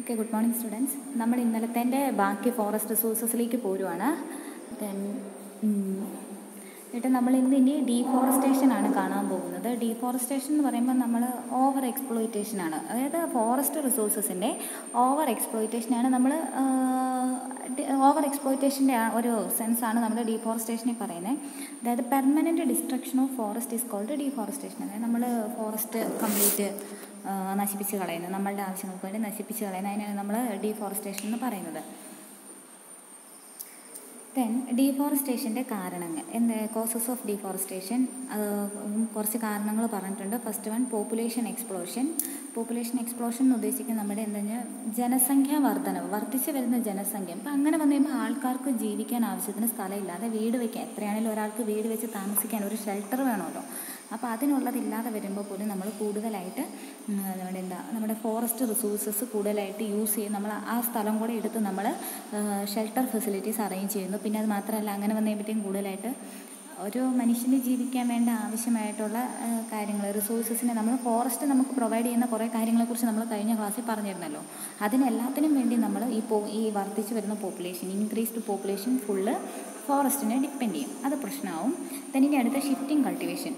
Okay good morning students നമ്മൾ ഇന്നലത്തെ ബാക്കി ഫോറസ്റ്റ് റിസോഴ്സസിലേക്ക് പോരുവാണ്. ദെൻ എന്നിട്ട് നമ്മൾ ഇന്ന് ഇനി ഡീഫോറസ്റ്റേഷൻ ആണ് കാണാൻ പോകുന്നത്. ഡീഫോറസ്റ്റേഷൻ എന്ന് പറയുമ്പോൾ നമ്മൾ ഓവർ എക്സ്പ്ലോയിറ്റേഷൻ ആണ്. അതായത് ഫോറസ്റ്റ് റിസോഴ്സസിന്റെ ഓവർ എക്സ്പ്ലോയിറ്റേഷനാണ് നമ്മൾ ഓവർ എക്സ്പ്ലോയിറ്റേഷന്റെ ഒരു സെൻസാണ് നമ്മൾ ഡീഫോറസ്റ്റേഷനെ പറയുന്നത്. അതായത് permanent destruction of forest is called deforestation അതായത് നമ്മൾ ഫോറസ്റ്റ് കംപ്ലീറ്റ് നശിപ്പിച്ച് കളയുന്നത് നമ്മളുടെ ആവശ്യങ്ങൾക്ക് വേണ്ടി നശിപ്പിച്ച് കളയുന്നത് അതിനാണ് നമ്മൾ ഡീഫോറസ്റ്റേഷൻ എന്ന് പറയുന്നത്. ദെൻ ഡീഫോറസ്റ്റേഷന്റെ കാരണങ്ങൾ. എന്ത്? കോസസ് ഓഫ് ഡീഫോറസ്റ്റേഷൻ കുറച്ച് കാരണങ്ങൾ പറഞ്ഞിട്ടുണ്ട്. First one population explosion population explosion എന്ന് ഉദ്ദേശിക്കുന്നത് നമ്മുടെ എന്താ ജനസംഖ്യാ വർധനവ് വർദ്ധിച്ചു വരുന്ന ജനസംഖ്യ. അപ്പം അങ്ങനെ വന്നു കഴിയുമ്പോൾ ആൾക്കാർക്ക് ജീവിക്കാൻ ആവശ്യത്തിന് സ്ഥലമില്ലാതെ വീട് വയ്ക്കാൻ എത്രയാണെങ്കിലും ഒരാൾക്ക് വീട് വെച്ച് താമസിക്കാൻ ഒരു ഷെൽട്ടർ വേണമല്ലോ. അപ്പോൾ അതിനുള്ളതില്ലാതെ വരുമ്പോൾ പോലും നമ്മൾ കൂടുതലായിട്ട് നമ്മുടെ എന്താ നമ്മുടെ ഫോറസ്റ്റ് റിസോഴ്സസ് കൂടുതലായിട്ട് യൂസ് ചെയ്യും. നമ്മൾ ആ സ്ഥലം കൂടെ എടുത്ത് നമ്മൾ ഷെൽട്ടർ ഫെസിലിറ്റീസ് അറേഞ്ച് ചെയ്യുന്നു. പിന്നെ അത് മാത്രമല്ല അങ്ങനെ വന്നു കൂടുതലായിട്ട് ഒരു മനുഷ്യന് ജീവിക്കാൻ വേണ്ട ആവശ്യമായിട്ടുള്ള കാര്യങ്ങൾ റിസോഴ്സസിനെ നമ്മൾ ഫോറസ്റ്റ് നമുക്ക് പ്രൊവൈഡ് ചെയ്യുന്ന കുറേ കാര്യങ്ങളെക്കുറിച്ച് നമ്മൾ കഴിഞ്ഞ ക്ലാസ്സിൽ പറഞ്ഞിരുന്നല്ലോ. അതിനെല്ലാത്തിനും വേണ്ടി നമ്മൾ ഈ പോ ഈ വർദ്ധിച്ചു വരുന്ന പോപ്പുലേഷൻ ഇൻക്രീസ്ഡ് പോപ്പുലേഷൻ ഫുള്ള് ഫോറസ്റ്റിനെ ഡിപ്പെൻഡ് ചെയ്യും. അത് പ്രശ്നമാവും തന്നെ അടുത്ത ഷിഫ്റ്റിംഗ് കൾട്ടിവേഷൻ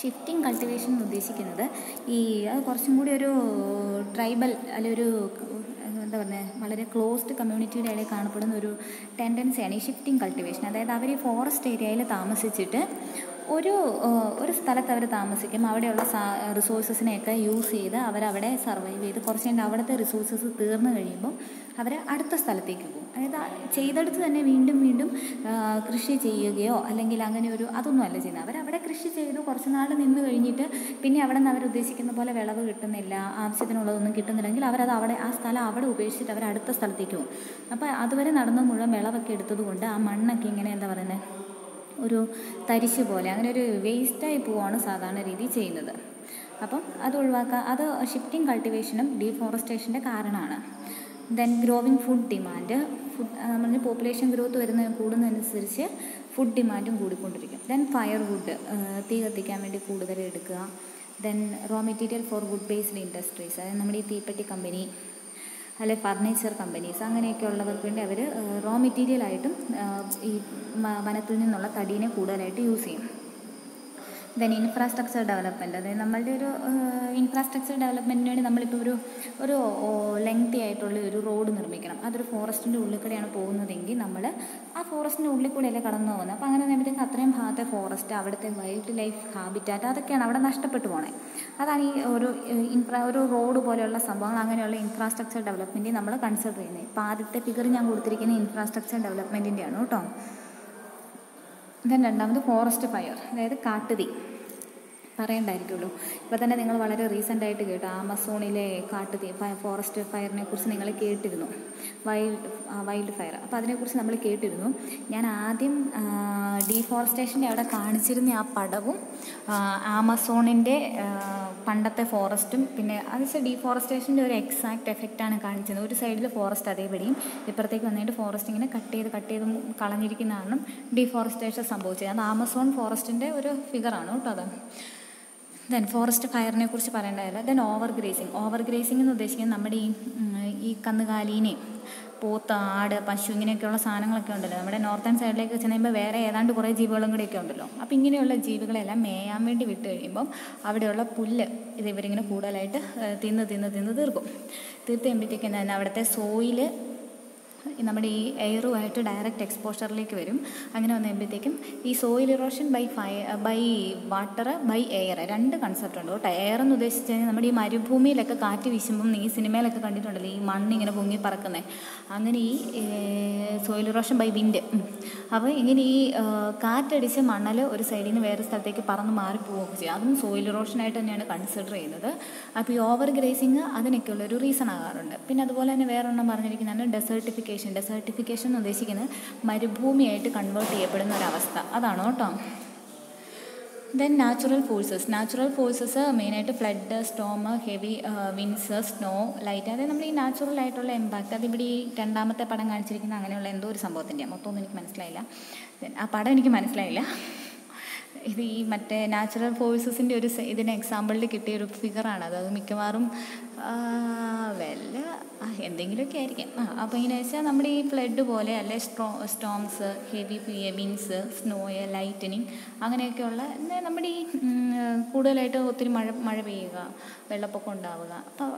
ഷിഫ്റ്റിംഗ് കൾട്ടിവേഷൻ എന്ന് ഉദ്ദേശിക്കുന്നത് ഈ അത് കുറച്ചും കൂടി ഒരു ട്രൈബൽ അല്ലെ ഒരു എന്താ പറയുക വളരെ ക്ലോസ്ഡ് കമ്മ്യൂണിറ്റിയുടെ ഇടയിൽ കാണപ്പെടുന്ന ഒരു ടെൻഡൻസിയാണ് ഈ ഷിഫ്റ്റിംഗ് കൾട്ടിവേഷൻ അതായത് അവർ ഈ ഫോറസ്റ്റ് ഏരിയയിൽ താമസിച്ചിട്ട് ഒരു ഒരു സ്ഥലത്ത് അവർ താമസിക്കും. അവിടെയുള്ള സാ റിസോഴ്സസിനെയൊക്കെ യൂസ് ചെയ്ത് അവരവിടെ സർവൈവ് ചെയ്ത് കുറച്ച് കഴിഞ്ഞ് അവിടുത്തെ റിസോഴ്സസ് തീർന്നു കഴിയുമ്പോൾ അവർ അടുത്ത സ്ഥലത്തേക്ക് പോകും. അതായത് ചെയ്തെടുത്ത് തന്നെ വീണ്ടും വീണ്ടും കൃഷി ചെയ്യുകയോ അല്ലെങ്കിൽ അങ്ങനെ ഒരു അതൊന്നും അല്ല ചെയ്യുന്നത്. അവരവിടെ കൃഷി ചെയ്തു കുറച്ച് നാൾ നിന്ന് കഴിഞ്ഞിട്ട് പിന്നെ അവിടെ നിന്ന് അവരുദ്ദേശിക്കുന്ന പോലെ വിളവ് കിട്ടുന്നില്ല ആവശ്യത്തിനുള്ളതൊന്നും കിട്ടുന്നില്ലെങ്കിൽ അവരത് അവിടെ ആ സ്ഥലം അവിടെ ഉപേക്ഷിച്ചിട്ട് അവർ അടുത്ത സ്ഥലത്തേക്ക് പോകും. അപ്പോൾ അതുവരെ നടന്ന മുഴുവൻ വിളവൊക്കെ എടുത്തതുകൊണ്ട് ആ മണ്ണൊക്കെ ഇങ്ങനെ എന്താ പറയുന്നത് ഒരു തരിശ് പോലെ അങ്ങനെ ഒരു വേസ്റ്റായി പോവാണ് സാധാരണ രീതി ചെയ്യുന്നത്. അപ്പം അത് ഒഴിവാക്കുക. അത് ഷിഫ്റ്റിംഗ് കൾട്ടിവേഷനും ഡീഫോറസ്റ്റേഷന്റെ കാരണമാണ്. Then growing food demand food നമ്മൾ പോപ്പുലേഷൻ ഗ്രോത്ത് വരുന്ന കൂടുന്നതനുസരിച്ച് ഫുഡ് ഡിമാൻഡും കൂടിക്കൊണ്ടിരിക്കും. ദെൻ ഫയർ വുഡ് തീ കത്തിക്കാൻ വേണ്ടി കൂടുതൽ എടുക്കുക. Then raw material for wood based industries അതായത് നമ്മുടെ ഈ തീപ്പെട്ടി കമ്പനി അല്ലെ ഫർണിച്ചർ കമ്പനീസ് അങ്ങനെയൊക്കെ ഉള്ളവർക്ക് വേണ്ടി അവർ റോ മെറ്റീരിയലായിട്ടും ഈ വനത്തിൽ നിന്നുള്ള തടീനെ കൂടുതലായിട്ട് യൂസ് ചെയ്യും. ദെൻ ഇൻഫ്രാസ്ട്രക്ചർ ഡെവലപ്മെന്റ് അതായത് നമ്മളുടെ ഒരു ഇൻഫ്രാസ്ട്രക്ചർ ഡെവലപ്മെന്റിന് വേണ്ടി നമ്മളിപ്പോൾ ഒരു ഒരു ലെങ്തി ആയിട്ടുള്ള ഒരു റോഡ് നിർമ്മിക്കണം. അതൊരു ഫോറസ്റ്റിന്റെ ഉള്ളിൽ കൂടെയാണ് പോകുന്നതെങ്കിൽ നമ്മൾ ആ ഫോറസ്റ്റിന്റെ ഉള്ളിൽ കൂടെയല്ലേ കടന്നു പോകുന്നത്. അപ്പോൾ അങ്ങനെ വരുമ്പോഴത്തേക്ക് അത്രയും ഭാഗത്തെ ഫോറസ്റ്റ് അവിടുത്തെ വൈൽഡ് ലൈഫ് ഹാബിറ്റാറ്റ് അതൊക്കെയാണ് അവിടെ നഷ്ടപ്പെട്ടു പോണേ. അതാണ് ഈ ഒരു ഇൻഫ്രാ ഒരു റോഡ് പോലെയുള്ള സംഭവങ്ങൾ അങ്ങനെയുള്ള ഇൻഫ്രാസ്ട്രക്ചർ ഡെവലപ്മെന്റ് നമ്മൾ കൺസിഡർ ചെയ്യുന്നത്. ഇപ്പോൾ ആദ്യത്തെ ഫിഗർ ഞാൻ കൊടുത്തിരിക്കുന്ന ഇൻഫ്രാസ്ട്രക്ചർ ഡെവലപ്മെന്റിന്റെയാണ് കേട്ടോ. ദെൻ രണ്ടാമത് ഫോറസ്റ്റ് ഫയർ അതായത് കാട്ടുതീ. പറയണ്ടായിരിക്കുള്ളൂ ഇപ്പോൾ തന്നെ നിങ്ങൾ വളരെ റീസെന്റ് ആയിട്ട് കേട്ടു. ആമസോണിലെ കാട്ടുതീ ഫോറസ്റ്റ് ഫയറിനെ കുറിച്ച് നിങ്ങൾ കേട്ടിരുന്നു. വൈൽഡ് വൈൽഡ് ഫയർ അപ്പോൾ അതിനെക്കുറിച്ച് നമ്മൾ കേട്ടിരുന്നു. ഞാൻ ആദ്യം ഡീഫോറസ്റ്റേഷന്റെ അവിടെ കാണിച്ചിരുന്ന ആ പടവും ആമസോണിന്റെ പണ്ടത്തെ ഫോറസ്റ്റും പിന്നെ അത് വെച്ചാൽ ഡീഫോറസ്റ്റേഷന്റെ ഒരു എക്സാക്റ്റ് എഫക്റ്റാണ് കാണിച്ചത്. ഒരു സൈഡിൽ ഫോറസ്റ്റ് അതേപടിയും ഇപ്പുറത്തേക്ക് വന്നിട്ട് ഫോറസ്റ്റ് ഇങ്ങനെ കട്ട് ചെയ്ത് കട്ട് ചെയ്ത് കളഞ്ഞിരിക്കുന്നതാണ് ഡീഫോറസ്റ്റേഷൻ സംഭവിച്ചത്. അത് ആമസോൺ ഫോറസ്റ്റിന്റെ ഒരു ഫിഗറാണ് കേട്ടോ അത്. ദെൻ ഫോറസ്റ്റ് ഫയറിനെ കുറിച്ച് പറയേണ്ടതല്ല. Then over grazing over grazing എന്ന് ഉദ്ദേശിക്കുന്നത് നമ്മുടെ ഈ ഈ കന്നുകാലീനെ പോത്ത് ആട് പശു ഇങ്ങനെയൊക്കെയുള്ള സാധനങ്ങളൊക്കെ ഉണ്ടല്ലോ. നമ്മുടെ നോർത്തേൺ സൈഡിലേക്ക് വെച്ച് കഴിയുമ്പോൾ വേറെ ഏതാണ്ട് കുറേ ജീവികളും കൂടെയൊക്കെ ഉണ്ടല്ലോ. അപ്പോൾ ഇങ്ങനെയുള്ള ജീവികളെല്ലാം മേയാൻ വേണ്ടി വിട്ട് കഴിയുമ്പം അവിടെയുള്ള പുല്ല് ഇത് ഇവരിങ്ങനെ കൂടുതലായിട്ട് തിന്ന് തിന്ന് തിന്ന് തീർക്കും. തീർത്ത് കഴിയുമ്പോഴത്തേക്കും തന്നെ അവിടുത്തെ സോയിൽ നമ്മുടെ ഈ എയറുമായിട്ട് ഡയറക്റ്റ് എക്സ്പോഷറിലേക്ക് വരും. അങ്ങനെ വന്നു കഴിയുമ്പോഴത്തേക്കും ഈ soil erosion by fire by water by air രണ്ട് കൺസെപ്റ്റ് ഉണ്ട് കേട്ടോ. എയർ എന്ന് ഉദ്ദേശിച്ച് കഴിഞ്ഞാൽ നമ്മുടെ ഈ മരുഭൂമിയിലൊക്കെ കാറ്റ് വീശുമ്പം നീ സിനിമയിലൊക്കെ കണ്ടിട്ടുണ്ടല്ലോ ഈ മണ്ണ് ഇങ്ങനെ പൊങ്ങി പറക്കുന്നത് അങ്ങനെ ഈ സോയിൽ ഇറോഷൻ ബൈ വിൻഡ് അപ്പോൾ ഇങ്ങനെ ഈ കാറ്റടിച്ച് മണൽ ഒരു സൈഡിൽ നിന്ന് വേറെ സ്ഥലത്തേക്ക് പറന്ന് മാറി പോവുകയൊക്കെ ചെയ്യും. അതും സോയിൽ ഇറോഷനായിട്ട് തന്നെയാണ് കൺസിഡർ ചെയ്യുന്നത്. അപ്പോൾ ഈ ഓവർ ഗ്രേസിങ് അതിനൊക്കെയുള്ള ഒരു റീസൺ ആകാറുണ്ട്. പിന്നെ അതുപോലെ തന്നെ വേറെ ഒന്നും പറഞ്ഞിരിക്കുന്നതാണ് ഡെസേർട്ടിഫിക്കേഷൻ ഡെസേർട്ടിഫിക്കേഷൻ എന്ന് ഉദ്ദേശിക്കുന്നത് മരുഭൂമിയായിട്ട് കൺവേർട്ട് ചെയ്യപ്പെടുന്ന ഒരവസ്ഥ. അതാണ് കേട്ടോ then natural forces natural forces മെയിനായിട്ട് flood storm heavy winds snow light അതായത് നമ്മൾ ഈ നാച്ചുറൽ ആയിട്ടുള്ള ഇമ്പാക്റ്റ് അതിവിടെ ഈ രണ്ടാമത്തെ പടം കാണിച്ചിരിക്കുന്ന അങ്ങനെയുള്ള എന്തോ ഒരു സംഭവത്തിന്റെ മൊത്തമൊന്നും എനിക്ക് മനസ്സിലായില്ല. ആ പടം എനിക്ക് മനസ്സിലായില്ല. ഇത് ഈ മറ്റേ നാച്ചുറൽ ഫോഴ്സസിന്റെ ഒരു ഇതിന് എക്സാമ്പിളിൽ കിട്ടിയ ഒരു ഫിഗറാണ് അത് മിക്കവാറും വെല്ല എന്തെങ്കിലുമൊക്കെ ആയിരിക്കും. ആ അപ്പോൾ ഇങ്ങനെ വെച്ചാൽ നമ്മുടെ ഈ ഫ്ലഡ് പോലെ അല്ലെ straw storms heavy winds snow lightning അങ്ങനെയൊക്കെയുള്ള നമ്മുടെ ഈ കൂടുതലായിട്ട് ഒത്തിരി മഴ മഴ പെയ്യുക വെള്ളപ്പൊക്കം ഉണ്ടാവുക അപ്പോൾ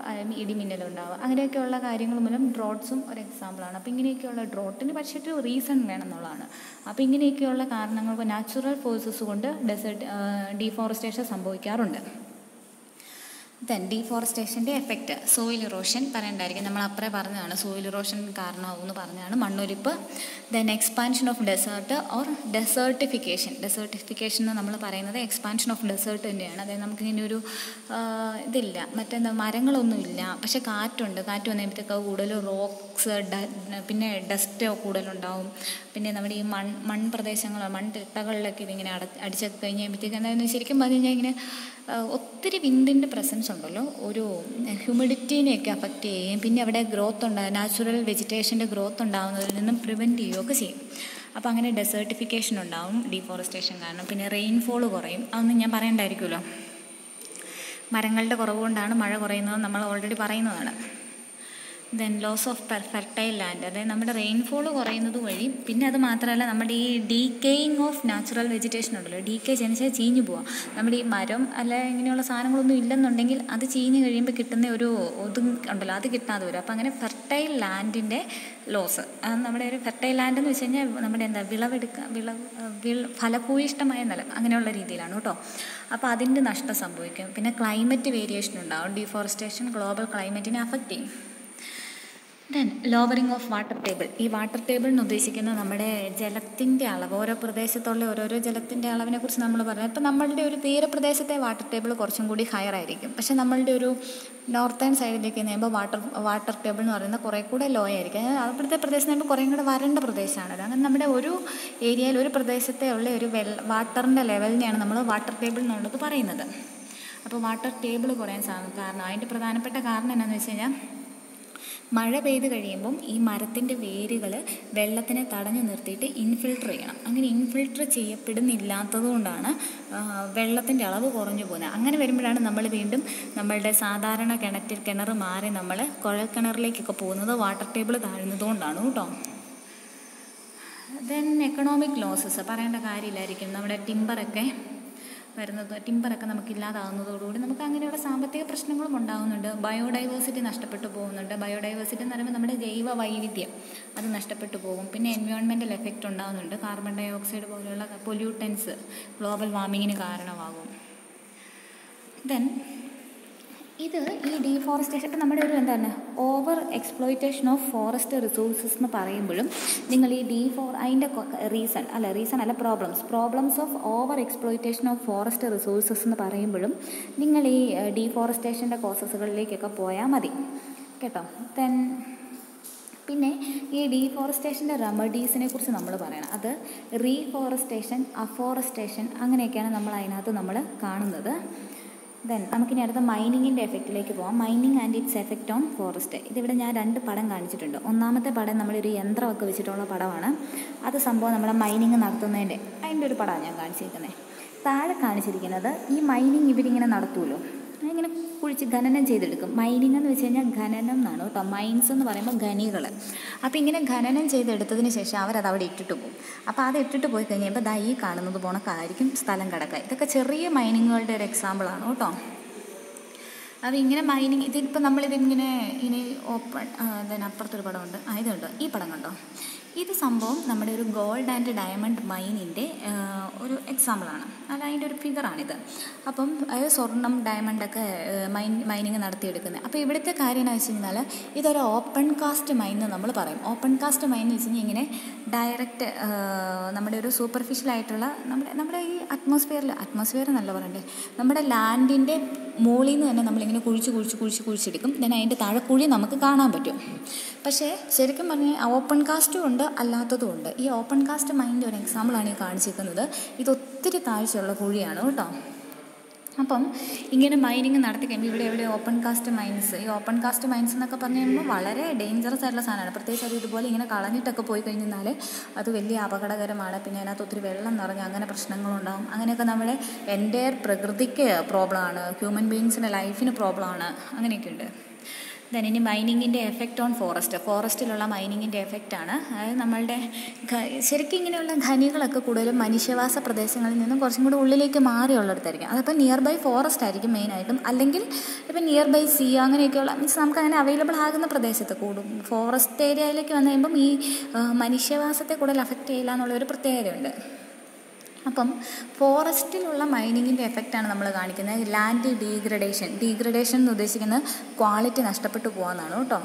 ഇടിമിന്നലുണ്ടാവുക അങ്ങനെയൊക്കെയുള്ള കാര്യങ്ങൾ മൂലം ഡ്രോട്ട്സും ഒരു എക്സാമ്പിളാണ് അപ്പോൾ ഇങ്ങനെയൊക്കെയുള്ള ഡ്രോട്ടിന് പക്ഷേ ഒരു റീസൺ വേണം എന്നുള്ളതാണ് അപ്പോൾ ഇങ്ങനെയൊക്കെയുള്ള കാരണങ്ങൾ നാച്ചുറൽ ഫോഴ്സസ് കൊണ്ട് ഡെസേർട്ട് ഡീഫോറസ്റ്റേഷൻ സംഭവിക്കാറുണ്ട്. ദെൻ ഡീഫോറസ്റ്റേഷന്റെ എഫക്റ്റ് സോയിൽ ഇറോഷൻ പറയണ്ടായിരിക്കും. നമ്മൾ അപ്പറേ പറഞ്ഞതാണ്. സോയിൽ ഇറോഷൻ കാരണമാവുമെന്ന് പറഞ്ഞതാണ് മണ്ണൊലിപ്പ്. Then expansion of desert or desertification desertification എന്ന് നമ്മൾ പറയുന്നത് എക്സ്പാൻഷൻ ഓഫ് ഡെസേർട്ട് തന്നെയാണ്. അതായത് നമുക്കിങ്ങനെ ഒരു ഇതില്ല. മറ്റെന്താ മരങ്ങളൊന്നുമില്ല പക്ഷേ കാറ്റുണ്ട്. കാറ്റ് വന്നപ്പോഴത്തേക്ക് കൂടുതൽ റോക്സ് പിന്നെ ഡസ്റ്റ് കൂടുതലുണ്ടാവും പിന്നെ നമ്മുടെ ഈ മൺ മൺപ്രദേശങ്ങൾ മൺതിട്ടകളിലൊക്കെ ഇതിങ്ങനെ അട അടിച്ചൊക്കെ കഴിഞ്ഞ് കഴിയുമ്പോഴത്തേക്ക് എന്താണെന്ന് ശരിക്കും പറഞ്ഞു കഴിഞ്ഞാൽ ഇങ്ങനെ ഒത്തിരി വിൻഡിന്റെ പ്രസൻസ് ഉണ്ടല്ലോ. ഒരു ഹ്യൂമിഡിറ്റീനെയൊക്കെ അഫക്റ്റ് ചെയ്യുകയും പിന്നെ അവിടെ ഗ്രോത്ത് ഉണ്ടാകും നാച്ചുറൽ വെജിറ്റേഷന്റെ ഗ്രോത്ത് ഉണ്ടാകുന്നതിൽ നിന്നും പ്രിവെന്റ് ചെയ്യുകയൊക്കെ ചെയ്യും. അപ്പോൾ അങ്ങനെ ഡെസേർട്ടിഫിക്കേഷൻ ഉണ്ടാവും ഡീഫോറസ്റ്റേഷൻ കാരണം. പിന്നെ റെയിൻഫോൾ കുറയും. അതൊന്നും ഞാൻ പറയണ്ടായിരിക്കുമല്ലോ. മരങ്ങളുടെ കുറവ് കൊണ്ടാണ് മഴ കുറയുന്നത് നമ്മൾ ഓൾറെഡി പറയുന്നതാണ്. ദെൻ ലോസ് ഓഫ് പെർഫെക്റ്റൈൽ ലാൻഡ് അതായത് നമ്മുടെ റെയിൻഫോൾ കുറയുന്നത് വഴി പിന്നെ അത് മാത്രമല്ല നമ്മുടെ ഈ ഡീക്കേയിങ് ഓഫ് നാച്ചുറൽ വെജിറ്റേഷൻ ഉണ്ടല്ലോ. ഡീക്കേ ജനിച്ചാൽ ചീഞ്ഞു പോവാം. നമ്മുടെ ഈ മരം അല്ല ഇങ്ങനെയുള്ള സാധനങ്ങളൊന്നും ഇല്ലെന്നുണ്ടെങ്കിൽ അത് ചീഞ്ഞ് കഴിയുമ്പോൾ കിട്ടുന്ന ഒരു ഒതും ഉണ്ടല്ലോ അത് കിട്ടാതെ വരും. അപ്പോൾ അങ്ങനെ ഫെർട്ടൈൽ ലാൻഡിന്റെ ലോസ് അത് നമ്മുടെ ഒരു ഫെർട്ടൈൽ ലാൻഡ് എന്ന് വെച്ച് കഴിഞ്ഞാൽ നമ്മുടെ എന്താ വിളവെടുക്കുക വിളവ് വിള ഫലഭൂയിഷ്ടമായ നിലം അങ്ങനെയുള്ള രീതിയിലാണ് കേട്ടോ. അപ്പോൾ അതിന്റെ നഷ്ടം സംഭവിക്കും. പിന്നെ ക്ലൈമറ്റ് വേരിയേഷൻ ഉണ്ടാവും. ഡീഫോറസ്റ്റേഷൻ ഗ്ലോബൽ ക്ലൈമറ്റിനെ അഫക്റ്റ് ചെയ്യും. Then lowering of water table ഈ വാട്ടർ ടേബിൾ എന്ന് ഉദ്ദേശിക്കുന്നത് നമ്മുടെ ജലത്തിന്റെ അളവ്. ഓരോ പ്രദേശത്തുള്ള ഓരോരോ ജലത്തിന്റെ അളവിനെ കുറിച്ച് നമ്മൾ പറഞ്ഞു ഇപ്പം നമ്മളുടെ ഒരു തീരപ്രദേശത്തെ വാട്ടർ ടേബിൾ കുറച്ചും കൂടി ഹയർ ആയിരിക്കും. പക്ഷെ നമ്മളുടെ ഒരു നോർത്തേൺ സൈഡിലേക്ക് നേമ്പോൾ വാട്ടർ വാട്ടർ ടേബിൾ എന്ന് പറയുന്നത് കുറേ കൂടെ ലോ ആയിരിക്കും. അവിടുത്തെ പ്രദേശം നേമ്പോൾ കുറേ കൂടെ വരണ്ട പ്രദേശമാണത്. അങ്ങനെ നമ്മുടെ ഒരു ഏരിയയിൽ ഒരു പ്രദേശത്തെ ഉള്ള ഒരു വെൽ വാട്ടറിന്റെ ലെവലിനെയാണ് നമ്മൾ വാട്ടർ ടേബിൾ എന്നുള്ളത് പറയുന്നത്. അപ്പോൾ വാട്ടർ ടേബിൾ കുറയാൻ സാധിക്കും കാരണം അതിന്റെ പ്രധാനപ്പെട്ട കാരണം എന്താണെന്ന് വെച്ച് കഴിഞ്ഞാൽ മഴ പെയ്ത് കഴിയുമ്പം ഈ മരത്തിന്റെ വേരുകൾ വെള്ളത്തിനെ തടഞ്ഞു നിർത്തിയിട്ട് ഇൻഫിൽട്ടർ ചെയ്യണം. അങ്ങനെ ഇൻഫിൽട്ടർ ചെയ്യപ്പെടുന്നില്ലാത്തത് കൊണ്ടാണ് വെള്ളത്തിന്റെ അളവ് കുറഞ്ഞു പോകുന്നത്. അങ്ങനെ വരുമ്പോഴാണ് നമ്മൾ വീണ്ടും നമ്മളുടെ സാധാരണ കിണറ്റിൽ കിണർ മാറി നമ്മൾ കുഴൽ കിണറിലേക്കൊക്കെ പോകുന്നത് വാട്ടർ ടേബിൾ താഴ്ന്നതുകൊണ്ടാണ് കേട്ടോ. ദെൻ എക്കണോമിക് ലോസസ് പറയേണ്ട കാര്യമില്ലായിരിക്കും. നമ്മുടെ ടിമ്പറൊക്കെ വരുന്നത് ടിമ്പറൊക്കെ നമുക്ക് ഇല്ലാതാകുന്നതോടുകൂടി നമുക്ക് അങ്ങനെയുള്ള സാമ്പത്തിക പ്രശ്നങ്ങളും ഉണ്ടാകുന്നുണ്ട് ബയോഡൈവേഴ്സിറ്റി നഷ്ടപ്പെട്ടു പോകുന്നുണ്ട്. ബയോഡൈവേഴ്സിറ്റി എന്ന് പറയുമ്പോൾ നമ്മുടെ ജൈവ വൈവിധ്യം അത് നഷ്ടപ്പെട്ടു പോകും. പിന്നെ എൻവയോൺമെന്റൽ എഫക്റ്റ് ഉണ്ടാകുന്നുണ്ട് കാർബൺ ഡൈ ഓക്സൈഡ് പോലെയുള്ള പൊല്യൂട്ടൻസ് ഗ്ലോബൽ വാർമിങ്ങിന് കാരണമാകും. ദെൻ ഇത് ഈ ഡീഫോറസ്റ്റേഷൻ ഇപ്പം നമ്മുടെ ഒരു എന്താണ്? Over exploitation of forest resources എന്ന് പറയുമ്പോഴും നിങ്ങൾ ഈ ഡീഫോർ അതിന്റെ റീസൺ അല്ല റീസൺ അല്ല problems problems of over exploitation of forest resources എന്ന് പറയുമ്പോഴും നിങ്ങൾ ഈ ഡീഫോറസ്റ്റേഷന്റെ കോസസുകളിലേക്കൊക്കെ പോയാൽ മതി. കേട്ടോ? ദെൻ പിന്നെ ഈ ഡീഫോറസ്റ്റേഷന്റെ റെമഡീസിനെ കുറിച്ച് നമ്മൾ പറയണം. അത് റീഫോറസ്റ്റേഷൻ അഫോറസ്റ്റേഷൻ അങ്ങനെയൊക്കെയാണ് നമ്മൾ അതിനകത്ത് നമ്മൾ കാണുന്നത്. ദെൻ നമുക്കിനി അടുത്ത മൈനിങ്ങിന്റെ എഫക്റ്റിലേക്ക് പോകാം mining and its effect on forest ഇതിവിടെ ഞാൻ രണ്ട് പടം കാണിച്ചിട്ടുണ്ട്. ഒന്നാമത്തെ പടം നമ്മളൊരു യന്ത്രമൊക്കെ വെച്ചിട്ടുള്ള പടമാണ്. അത് സംഭവം നമ്മുടെ മൈനിങ് നടത്തുന്നതിന്റെ അതിന്റെ ഒരു പടമാണ് ഞാൻ കാണിച്ചിരിക്കുന്നത് താഴെ കാണിച്ചിരിക്കുന്നത് ഈ മൈനിങ് ഇവരിങ്ങനെ നടത്തുമല്ലോ ഇങ്ങനെ കുഴിച്ച് ഖനനം ചെയ്തെടുക്കും. മൈനിങ് എന്ന് വെച്ച് കഴിഞ്ഞാൽ ഖനനം എന്നാണ് കേട്ടോ. മൈൻസ് എന്ന് പറയുമ്പോൾ ഖനികൾ അപ്പോൾ ഇങ്ങനെ ഖനനം ചെയ്തെടുത്തതിന് ശേഷം അവരത് അവിടെ ഇട്ടിട്ട് പോകും. അപ്പോൾ അത് ഇട്ടിട്ട് പോയി കഴിഞ്ഞപ്പോൾ ദാ ഈ കാണുന്നത് പോണക്കായിരിക്കും സ്ഥലം കിടക്കുക ഇതൊക്കെ ചെറിയ മൈനിങ്ങുകളുടെ ഒരു എക്സാമ്പിളാണ് കേട്ടോ. അപ്പോൾ ഇങ്ങനെ മൈനിങ് ഇതിപ്പോൾ നമ്മളിതിങ്ങനെ ഇനി ഓപ്പൺ അതിനപ്പുറത്തൊരു പടമുണ്ട്. ആ ഇതുണ്ട് ഈ പടം കണ്ടോ? ഇത് സംഭവം നമ്മുടെ ഒരു ഗോൾഡ് ആൻഡ് ഡയമണ്ട് മൈനിന്റെ ഒരു എക്സാമ്പിളാണ് അല്ല അതിന്റെ ഒരു ഫിഗറാണിത് അപ്പം അതായത് സ്വർണം ഡയമണ്ടൊക്കെ മൈൻ മൈനിങ് നടത്തിയെടുക്കുന്നത്. അപ്പോൾ ഇവിടുത്തെ കാര്യം എന്ന് വെച്ച് കഴിഞ്ഞാൽ ഇതൊരു ഓപ്പൺ കാസ്റ്റ് മൈൻ എന്ന് നമ്മൾ പറയും. ഓപ്പൺ കാസ്റ്റ് മൈൻ എന്ന് വെച്ച് കഴിഞ്ഞാൽ ഇങ്ങനെ ഡയറക്റ്റ് നമ്മുടെ ഒരു സൂപ്പർഫിഷ്യൽ ആയിട്ടുള്ള നമ്മുടെ നമ്മുടെ ഈ അറ്റ്മോസ്ഫിയറിൽ അറ്റ്മോസ്ഫിയർ എന്നല്ല പറയണ്ടേ? നമ്മുടെ ലാൻഡിന്റെ മുകളിൽ നിന്ന് തന്നെ നമ്മളിങ്ങനെ കുഴിച്ച് കുഴിച്ച് കുഴിച്ച് കുഴിച്ചെടുക്കും. ദെൻ അതിന്റെ താഴെ കുഴി നമുക്ക് കാണാൻ പറ്റും. പക്ഷേ ശരിക്കും പറഞ്ഞാൽ ഓപ്പൺ കാസ്റ്റും ഉണ്ട് അല്ലാത്തതും ഉണ്ട്. ഈ ഓപ്പൺ കാസ്റ്റ് മൈൻഡ് ഒരു എക്സാമ്പിളാണ് ഈ കാണിച്ചിരിക്കുന്നത്. ഇത് ഒത്തിരി താഴ്ചയുള്ള കുഴിയാണ് കേട്ടോ. അപ്പം ഇങ്ങനെ മൈനിങ് നടത്തി കഴിയുമ്പോൾ ഇവിടെ എവിടെ ഓപ്പൺ കാസ്റ്റ് മൈൻസ് ഈ ഓപ്പൺ കാസ്റ്റ് മൈൻസ് എന്നൊക്കെ പറഞ്ഞു കഴിയുമ്പോൾ വളരെ ഡേഞ്ചറസ് ആയിട്ടുള്ള സാധനമാണ്. പ്രത്യേകിച്ച് അത് ഇതുപോലെ ഇങ്ങനെ കളഞ്ഞിട്ടൊക്കെ പോയി കഴിഞ്ഞാൽ അത് വലിയ അപകടകരമാണ്. പിന്നെ അതിനകത്ത് ഒത്തിരി വെള്ളം നിറഞ്ഞ് അങ്ങനെ പ്രശ്നങ്ങളുണ്ടാകും അങ്ങനെയൊക്കെ നമ്മുടെ എന്റെ പ്രകൃതിക്ക് പ്രോബ്ലമാണ് ഹ്യൂമൻ ബീങ്സിന്റെ ലൈഫിന് പ്രോബ്ലമാണ് അങ്ങനെയൊക്കെ ഉണ്ട്. ദെൻ ഇനി മൈനിങ്ങിന്റെ എഫക്റ്റ് ഓൺ ഫോറസ്റ്റ് ഫോറസ്റ്റിലുള്ള മൈനിങ്ങിന്റെ എഫക്റ്റാണ് അതായത് നമ്മളുടെ ശരിക്കും ഇങ്ങനെയുള്ള ഖനികളൊക്കെ കൂടുതലും മനുഷ്യവാസ പ്രദേശങ്ങളിൽ നിന്നും കുറച്ചും കൂടി ഉള്ളിലേക്ക് മാറിയുള്ളിടത്തായിരിക്കും. അതിപ്പോൾ നിയർ ബൈ ഫോറസ്റ്റ് ആയിരിക്കും മെയിനായിട്ടും അല്ലെങ്കിൽ ഇപ്പം നിയർ ബൈ സീ അങ്ങനെയൊക്കെയുള്ള മീൻസ് നമുക്ക് അങ്ങനെ അവൈലബിൾ ആകുന്ന പ്രദേശത്ത് കൂടും. ഫോറസ്റ്റ് ഏരിയയിലേക്ക് വന്നു കഴിയുമ്പം ഈ മനുഷ്യവാസത്തെ കൂടുതൽ അഫക്റ്റ് ചെയ്യില്ല എന്നുള്ളൊരു പ്രത്യേകതയുണ്ട്. അപ്പം ഫോറസ്റ്റിലുള്ള മൈനിങ്ങിന്റെ എഫക്റ്റാണ് നമ്മൾ കാണിക്കുന്നത്. Land degradation. ഡീഗ്രഡേഷൻ എന്ന് ഉദ്ദേശിക്കുന്നത് ക്വാളിറ്റി നഷ്ടപ്പെട്ടു പോകാന്നാണ് കേട്ടോ.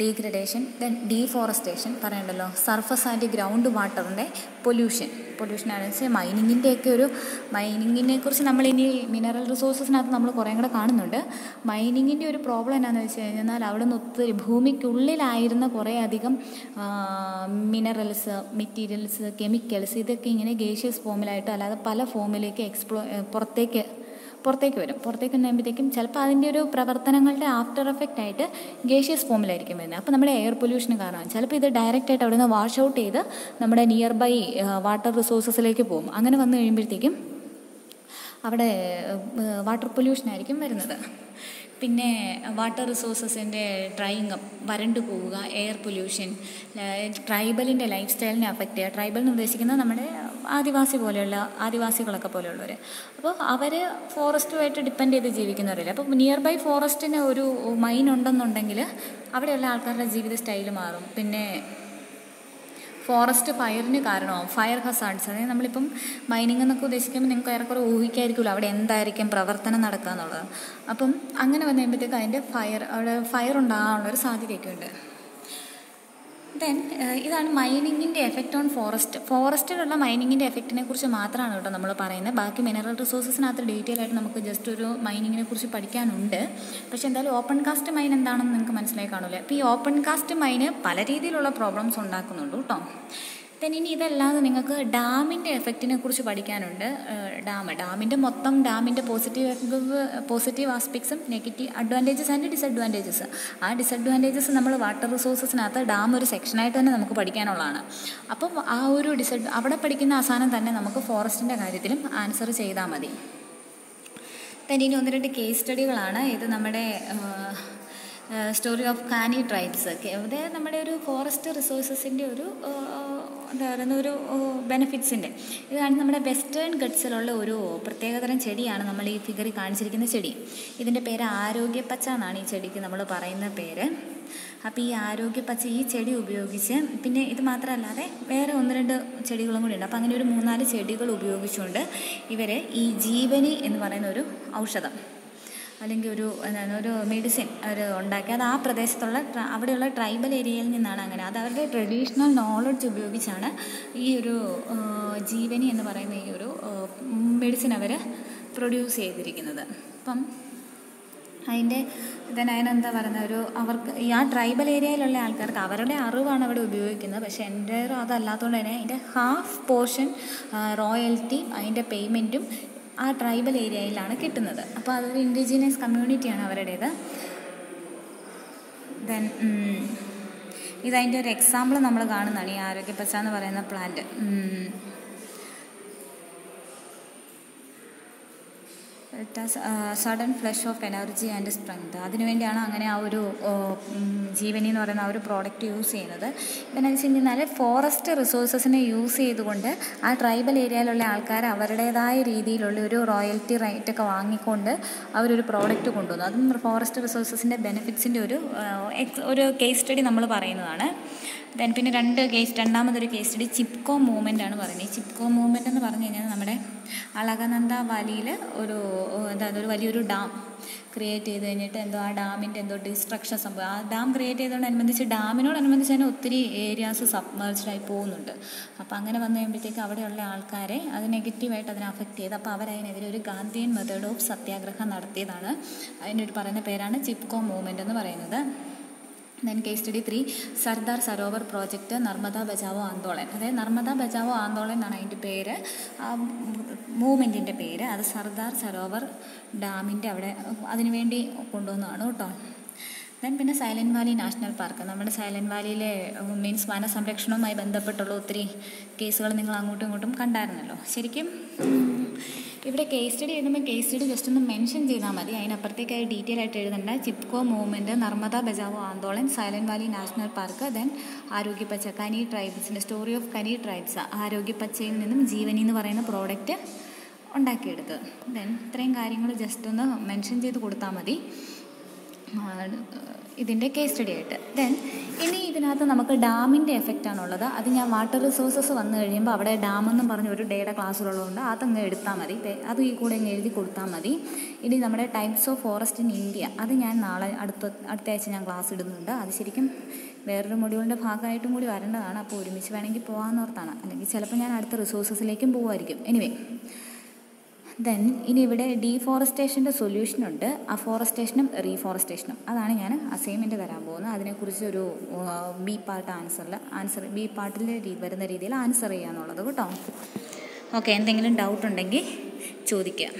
ഡീഗ്രഡേഷൻ ദെൻ ഡീഫോറസ്റ്റേഷൻ പറയണ്ടല്ലോ. സർഫസ് ആൻഡ് ഗ്രൗണ്ട് വാട്ടറിന്റെ പൊല്യൂഷൻ. പൊല്യൂഷനാണ് വെച്ചാൽ മൈനിങ്ങിന്റെയൊക്കെ ഒരു മൈനിങ്ങിനെ കുറിച്ച് നമ്മൾ ഇനി മിനറൽ റിസോഴ്സസിനകത്ത് നമ്മൾ കുറേ കൂടെ കാണുന്നുണ്ട്. മൈനിങ്ങിന്റെ ഒരു പ്രോബ്ലം എന്താണെന്ന് വെച്ച് കഴിഞ്ഞാൽ അവിടെ നിന്ന് ഒത്തിരി ഭൂമിക്കുള്ളിലായിരുന്ന കുറേ അധികം മിനറൽസ് മെറ്റീരിയൽസ് കെമിക്കൽസ് ഇതൊക്കെ ഇങ്ങനെ ഗേഷ്യസ് ഫോമിലായിട്ടോ അല്ലാതെ പല ഫോമിലേക്ക് എക്സ്പ്ലോ പുറത്തേക്ക് പുറത്തേക്ക് വരും. പുറത്തേക്ക് വരുമ്പോഴത്തേക്കും ചിലപ്പോൾ അതിന്റെ ഒരു പ്രവർത്തനങ്ങളുടെ ആഫ്റ്റർ എഫക്റ്റ് ആയിട്ട് ഗേഷ്യസ് ഫോമിലായിരിക്കും വരുന്നത്. അപ്പോൾ നമ്മുടെ എയർ പൊല്യൂഷന് കാരണമാണ് ചിലപ്പോൾ ഇത് ഡയറക്റ്റ് ആയിട്ട് അവിടെ നിന്ന് വാഷ് ഔട്ട് ചെയ്ത് നമ്മുടെ നിയർ ബൈ വാട്ടർ റിസോഴ്സസിലേക്ക് പോകും. അങ്ങനെ വന്നു കഴിയുമ്പോഴത്തേക്കും അവിടെ വാട്ടർ പൊല്യൂഷൻ ആയിരിക്കും വരുന്നത്. പിന്നെ വാട്ടർ റിസോഴ്സസിന്റെ ഡ്രൈയിങ് വരണ്ടു പോവുക എയർ പൊല്യൂഷൻ ട്രൈബലിന്റെ ലൈഫ് സ്റ്റൈലിനെ അഫക്റ്റ് ചെയ്യുക. ട്രൈബൽ എന്ന് ഉദ്ദേശിക്കുന്നത് നമ്മുടെ ആദിവാസി പോലെയുള്ള ആദിവാസികളൊക്കെ പോലെയുള്ളവർ അപ്പോൾ അവർ ഫോറസ്റ്റുമായിട്ട് ഡിപ്പെൻഡ് ചെയ്ത് ജീവിക്കുന്നവരല്ലേ. അപ്പോൾ നിയർ ബൈ ഫോറസ്റ്റിന് ഒരു മൈൻ ഉണ്ടെന്നുണ്ടെങ്കിൽ അവിടെയുള്ള ആൾക്കാരുടെ ജീവിത സ്റ്റൈൽ മാറും. പിന്നെ ഫോറസ്റ്റ് ഫയറിന് കാരണമാവും. ഫയർ ഹസാർഡ്സ് അതായത് നമ്മളിപ്പം മൈനിങ് എന്നൊക്കെ ഉദ്ദേശിക്കുമ്പോൾ നിങ്ങൾക്ക് ഏറെക്കുറെ ഊഹിക്കായിരിക്കുമല്ലോ അവിടെ എന്തായിരിക്കും പ്രവർത്തനം നടക്കുക എന്നുള്ളത്. അപ്പം അങ്ങനെ വന്നു കഴിയുമ്പോഴത്തേക്ക് അതിന്റെ ഫയർ അവിടെ ഫയർ ഉണ്ടാകാനുള്ളൊരു സാധ്യതയൊക്കെ ഉണ്ട്. ദെൻ ഇതാണ് മൈനിങ്ങിന്റെ എഫക്റ്റ് ഓൺ ഫോറസ്റ്റ് ഫോറസ്റ്റിലുള്ള മൈനിങ്ങിന്റെ എഫക്റ്റിനെ കുറിച്ച് മാത്രമാണ് കേട്ടോ നമ്മൾ പറയുന്നത്. ബാക്കി മിനറൽ റിസോഴ്സസിനകത്ത് ഡീറ്റെയിൽ ആയിട്ട് നമുക്ക് ജസ്റ്റ് ഒരു മൈനിങ്ങിനെ കുറിച്ച് പഠിക്കാനുണ്ട്. പക്ഷേ എന്തായാലും ഓപ്പൺ കാസ്റ്റ് മൈൻ എന്താണെന്ന് നിങ്ങൾക്ക് മനസ്സിലായി കാണില്ല? അപ്പോൾ ഈ ഓപ്പൺ കാസ്റ്റ് മൈന് പല രീതിയിലുള്ള പ്രോബ്ലംസ് ഉണ്ടാക്കുന്നുണ്ട് കേട്ടോ. ദെൻ ഇനി ഇതല്ലാതെ നിങ്ങൾക്ക് ഡാമിന്റെ എഫക്റ്റിനെ കുറിച്ച് പഠിക്കാനുണ്ട്. ഡാം ഡാമിന്റെ മൊത്തം ഡാമിന്റെ പോസിറ്റീവ് പോസിറ്റീവ് ആസ്പെക്ട്സും നെഗറ്റീവ് അഡ്വാന്റേജസ് ആൻഡ് ഡിസഡ്വാന്റേജസ് ആ ഡിസഡ്വാന്റേജസ് നമ്മൾ വാട്ടർ റിസോഴ്സസിനകത്ത് ഡാം ഒരു സെക്ഷനായിട്ട് തന്നെ നമുക്ക് പഠിക്കാനുള്ളതാണ്. അപ്പം ആ ഒരു ഡിസഡ് അവിടെ പഠിക്കുന്ന അവസാനം തന്നെ നമുക്ക് ഫോറസ്റ്റിന്റെ കാര്യത്തിലും ആൻസർ ചെയ്താൽ മതി. തന്നെ ഇനി ഒന്ന് രണ്ട് കേസ് സ്റ്റഡികളാണ് ഇത് നമ്മുടെ സ്റ്റോറി ഓഫ് കാനി ട്രൈബ്സ് അതായത് നമ്മുടെ ഒരു ഫോറസ്റ്റ് റിസോഴ്സസിന്റെ ഒരു എന്താ പറയുന്ന ഒരു ബെനിഫിറ്റ്സിന്റെ ഇതാണ് നമ്മുടെ വെസ്റ്റേൺ ഗഡ്സിലുള്ള ഒരു പ്രത്യേകതരം ചെടിയാണ് നമ്മൾ ഈ ഫിഗറിൽ കാണിച്ചിരിക്കുന്ന ചെടി. ഇതിന്റെ പേര് ആരോഗ്യപ്പച്ച എന്നാണ് ഈ ചെടിക്ക് നമ്മൾ പറയുന്ന പേര്. അപ്പോൾ ഈ ആരോഗ്യപ്പച്ച ഈ ചെടി ഉപയോഗിച്ച് പിന്നെ ഇത് മാത്രമല്ലാതെ വേറെ ഒന്ന് രണ്ട് ചെടികളും കൂടി ഉണ്ട്. അപ്പോൾ അങ്ങനെ ഒരു മൂന്നാൽ ചെടികൾ ഉപയോഗിച്ചുകൊണ്ട് ഇവർ ഈ ജീവനി എന്ന് പറയുന്ന ഒരു ഔഷധം. അല്ലെങ്കിൽ ഒരു എന്താണ് ഒരു മെഡിസിൻ അവർ ഉണ്ടാക്കി. അത് ആ പ്രദേശത്തുള്ള അവിടെയുള്ള ട്രൈബൽ ഏരിയയിൽ നിന്നാണ് അങ്ങനെ. അത് അവരുടെ ട്രഡീഷണൽ നോളജ് ഉപയോഗിച്ചാണ് ഈ ഒരു ജീവനി എന്ന് പറയുന്ന ഈ ഒരു മെഡിസിൻ അവർ പ്രൊഡ്യൂസ് ചെയ്തിരിക്കുന്നത്. അപ്പം അതിന്റെ then അതിനെന്താ പറയുന്നത് ഒരു അവർക്ക് ഈ ആ ട്രൈബൽ ഏരിയയിലുള്ള ആൾക്കാർക്ക് അവരുടെ അറിവാണ് അവിടെ ഉപയോഗിക്കുന്നത്. പക്ഷേ എന്റെ അതല്ലാത്തതുകൊണ്ട് തന്നെ അതിന്റെ ഹാഫ് പോർഷൻ റോയൽറ്റി അതിന്റെ പേയ്മെന്റും ആ ട്രൈബൽ ഏരിയയിലാണ് കിട്ടുന്നത്. അപ്പോൾ അതൊരു ഇൻഡിജിനിയസ് കമ്മ്യൂണിറ്റിയാണ് അവരുടേത്. ദെൻ ഇതതിന്റെ ഒരു എക്സാമ്പിൾ നമ്മൾ കാണുന്നതാണ് ഈ ആരോഗ്യ പച്ച എന്ന് പറയുന്ന plant it sudden flush of energy and strength അതിനുവേണ്ടിയാണ് അങ്ങനെ ആ ഒരു ജീവനി എന്ന് പറയുന്ന ആ ഒരു പ്രോഡക്റ്റ് യൂസ് ചെയ്യുന്നത്. പിന്നെ വെച്ച് കഴിഞ്ഞാൽ ഫോറസ്റ്റ് റിസോഴ്സസിനെ യൂസ് ചെയ്തുകൊണ്ട് ആ ട്രൈബൽ ഏരിയയിലുള്ള ആൾക്കാർ അവരുടേതായ രീതിയിലുള്ള ഒരു റോയൽറ്റി റൈറ്റ് ഒക്കെ വാങ്ങിക്കൊണ്ട് അവരൊരു പ്രോഡക്റ്റ് കൊണ്ടുവന്നു. അതും ഫോറസ്റ്റ് റിസോഴ്സസിന്റെ ബെനിഫിറ്റ്സിന്റെ ഒരു ഒരു കേസ് സ്റ്റഡി നമ്മൾ പറയുന്നതാണ്. ദെൻ പിന്നെ രണ്ട് കേസ് രണ്ടാമതൊരു കേസ് സ്റ്റഡി ചിപ്കോ മൂവ്മെന്റ് ആണ് പറയുന്നത്. ഈ ചിപ്കോ മൂവ്മെന്റ് എന്ന് പറഞ്ഞു കഴിഞ്ഞാൽ നമ്മുടെ അളകനന്ദ വാലിയിൽ ഒരു എന്താ ഒരു വലിയൊരു ഡാം ക്രിയേറ്റ് ചെയ്ത് കഴിഞ്ഞിട്ട് എന്തോ ആ ഡാമിന്റെ എന്തോ ഡിസ്ട്രക്ഷൻ സംഭവം. ആ ഡാം ക്രിയേറ്റ് ചെയ്തതോടനുബന്ധിച്ച് ഡാമിനോടനുബന്ധിച്ച് തന്നെ ഒത്തിരി ഏരിയാസ് സബ്മേഴ്സ്ഡായി പോകുന്നുണ്ട്. അപ്പോൾ അങ്ങനെ വന്നു കഴിയുമ്പോഴത്തേക്ക് അവിടെയുള്ള ആൾക്കാരെ അത് നെഗറ്റീവായിട്ട് അതിനെ അഫക്റ്റ് ചെയ്ത് അപ്പോൾ അവരതിനെതിരെ ഒരു ഗാന്ധിയൻ മെത്തേഡ് ഓഫ് സത്യാഗ്രഹം നടത്തിയതാണ്. അതിന്റെ ഒരു പറയുന്ന പേരാണ് ചിപ്കോ മൂവ്മെന്റ് എന്ന് പറയുന്നത്. Then case study three Sardar Sarovar project Narmada Bachao Andolan അതായത് നർമ്മദ ബജാവോ ആന്തോളൻ എന്നാണ് അതിന്റെ പേര്. ആ മൂവ്മെന്റിന്റെ പേര്. അത് സർദാർ സരോവർ ഡാമിന്റെ അവിടെ അതിനുവേണ്ടി കൊണ്ടുവന്നതാണ് കേട്ടോ. ദെൻ പിന്നെ സൈലന്റ് വാലി നാഷണൽ പാർക്ക് നമ്മുടെ സൈലന്റ് വാലിയിലെ മീൻസ് വനസംരക്ഷണവുമായി ബന്ധപ്പെട്ടുള്ള ഒത്തിരി കേസുകൾ നിങ്ങൾ അങ്ങോട്ടും ഇങ്ങോട്ടും കണ്ടായിരുന്നല്ലോ. ശരിക്കും ഇവിടെ കേസ് സ്റ്റഡി എഴുതുമ്പോൾ കേസ് സ്റ്റഡി ജസ്റ്റ് ഒന്ന് മെൻഷൻ ചെയ്താൽ മതി. അതിനപ്പുറത്തേക്കായി ഡീറ്റെയിൽ ആയിട്ട് എഴുതണ്ട. Chipko movement Narmada Bachao Andolan Silent Valley National Park then Arogya Pacha Kani ട്രൈബ്സിന്റെ story of Kani tribes Arogya പച്ചയിൽ നിന്നും ജീവനി എന്ന് പറയുന്ന പ്രോഡക്റ്റ് ഉണ്ടാക്കിയെടുത്തത് ദെൻ ഇത്രയും കാര്യങ്ങൾ ജസ്റ്റ് ഒന്ന് മെൻഷൻ ചെയ്ത് കൊടുത്താൽ മതി. ഇതിന്റെ കേസ് സ്റ്റഡി ആയിട്ട്. ദെൻ ഇനി ഇതിനകത്ത് നമുക്ക് ഡാമിന്റെ എഫക്റ്റാണുള്ളത് അത് ഞാൻ വാട്ടർ റിസോഴ്സസ് വന്നു കഴിയുമ്പോൾ അവിടെ ഡാമെന്നും പറഞ്ഞ് ഒരു ഡേയുടെ ക്ലാസ്സുകളുണ്ട് അതങ്ങ് എടുത്താൽ മതി. അത് ഈ കൂടെ അങ്ങ് എഴുതി കൊടുത്താൽ മതി. ഇനി നമ്മുടെ types of forest in India അത് ഞാൻ നാളെ അടുത്ത അടുത്ത ആഴ്ച ഞാൻ ക്ലാസ് ഇടുന്നുണ്ട്. അത് ശരിക്കും വേറൊരു മൊഡ്യൂളിന്റെ ഭാഗമായിട്ടും കൂടി വരേണ്ടതാണ്. അപ്പോൾ ഒരുമിച്ച് വേണമെങ്കിൽ പോകാമെന്നോർത്താണ് അല്ലെങ്കിൽ ചിലപ്പോൾ ഞാൻ അടുത്ത റിസോഴ്സസിലേക്കും പോകുമായിരിക്കും എനിവേ ദെൻ ഇനി ഇവിടെ ഡീഫോറസ്റ്റേഷന്റെ സൊല്യൂഷനുണ്ട് അഫോറസ്റ്റേഷനും റീഫോറസ്റ്റേഷനും അതാണ് ഞാൻ അസൈൻമെന്റ് തരാൻ പോകുന്നത്. അതിനെക്കുറിച്ച് ഒരു ബി പാർട്ട് ആൻസറിൽ ആൻസർ ബി പാർട്ടിൽ വരുന്ന രീതിയിൽ ആൻസർ ചെയ്യാന്നുള്ളത് കേട്ടോ. ഓക്കെ എന്തെങ്കിലും ഡൗട്ട് ഉണ്ടെങ്കിൽ ചോദിക്കുക.